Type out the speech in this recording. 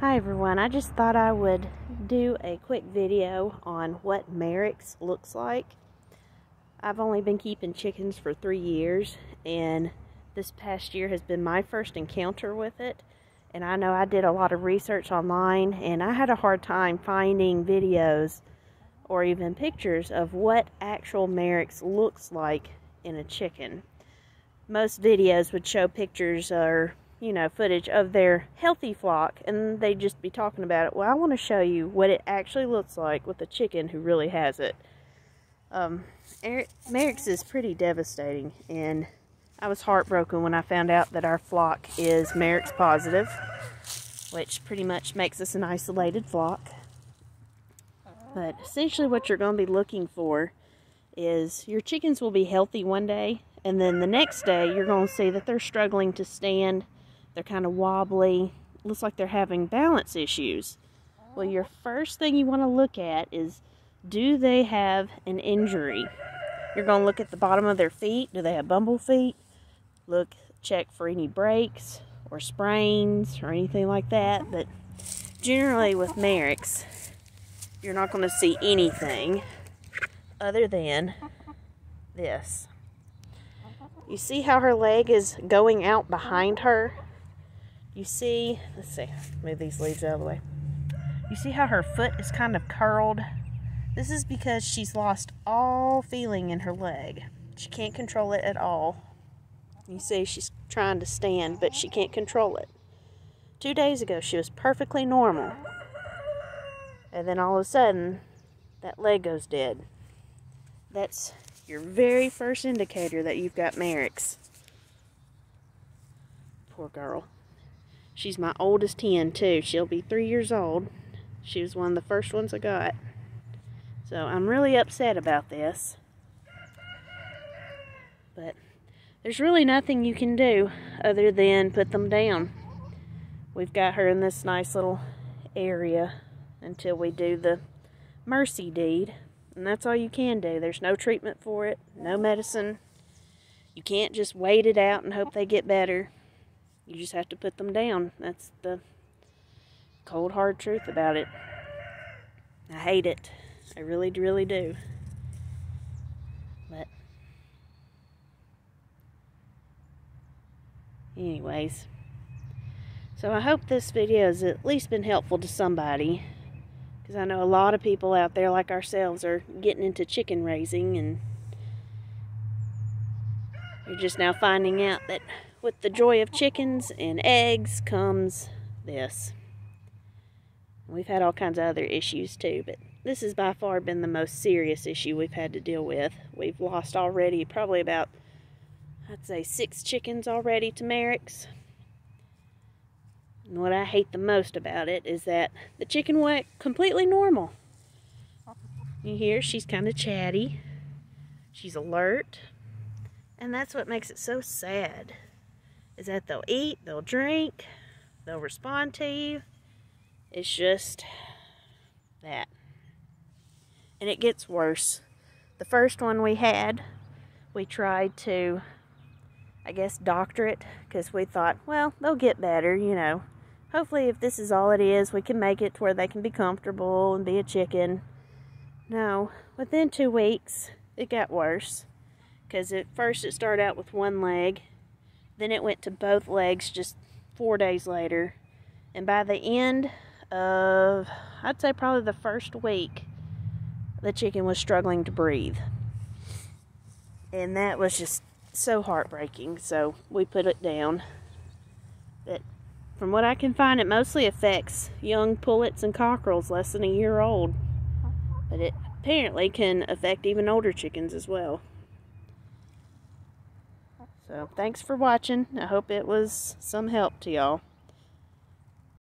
Hi everyone, I just thought I would do a quick video on what Marek's looks like. I've only been keeping chickens for three years and this past year has been my first encounter with it. And I know I did a lot of research online and I had a hard time finding videos or even pictures of what actual Marek's looks like in a chicken. Most videos would show pictures or you know, footage of their healthy flock and they'd just be talking about it. Well, I want to show you what it actually looks like with a chicken who really has it. Um, Marek's is pretty devastating and I was heartbroken when I found out that our flock is Marek's positive, which pretty much makes us an isolated flock. But essentially what you're going to be looking for is your chickens will be healthy one day and then the next day you're going to see that they're struggling to stand they're kind of wobbly. Looks like they're having balance issues. Well, your first thing you want to look at is do they have an injury? You're going to look at the bottom of their feet. Do they have bumble feet? Look, check for any breaks or sprains or anything like that. But generally with Marek's, you're not going to see anything other than this. You see how her leg is going out behind her? You see, let's see, move these leaves out of the way. You see how her foot is kind of curled? This is because she's lost all feeling in her leg. She can't control it at all. You see she's trying to stand, but she can't control it. Two days ago, she was perfectly normal. And then all of a sudden, that leg goes dead. That's your very first indicator that you've got Marek's. Poor girl. She's my oldest hen, too. She'll be three years old. She was one of the first ones I got. So I'm really upset about this. But there's really nothing you can do other than put them down. We've got her in this nice little area until we do the mercy deed. And that's all you can do. There's no treatment for it, no medicine. You can't just wait it out and hope they get better. You just have to put them down. That's the cold, hard truth about it. I hate it. I really, really do. But, anyways. So I hope this video has at least been helpful to somebody. Because I know a lot of people out there like ourselves are getting into chicken raising and you're just now finding out that with the joy of chickens and eggs comes this. We've had all kinds of other issues too, but this has by far been the most serious issue we've had to deal with. We've lost already probably about, I'd say, six chickens already to Marek's. And what I hate the most about it is that the chicken went completely normal. You hear she's kind of chatty. She's alert. And that's what makes it so sad is that they'll eat, they'll drink, they'll respond to you. It's just that. And it gets worse. The first one we had, we tried to, I guess, doctor it because we thought, well, they'll get better, you know. Hopefully, if this is all it is, we can make it to where they can be comfortable and be a chicken. No, within two weeks, it got worse. Because at first it started out with one leg, then it went to both legs just four days later. And by the end of, I'd say probably the first week, the chicken was struggling to breathe. And that was just so heartbreaking. So we put it down. But from what I can find, it mostly affects young pullets and cockerels less than a year old. But it apparently can affect even older chickens as well. So thanks for watching. I hope it was some help to y'all.